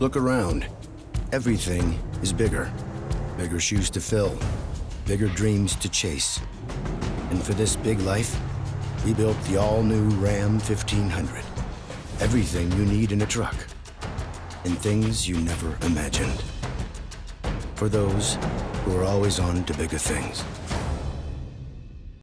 Look around. Everything is bigger. Bigger shoes to fill. Bigger dreams to chase. And for this big life, we built the all-new Ram 1500. Everything you need in a truck. And things you never imagined. For those who are always on to bigger things.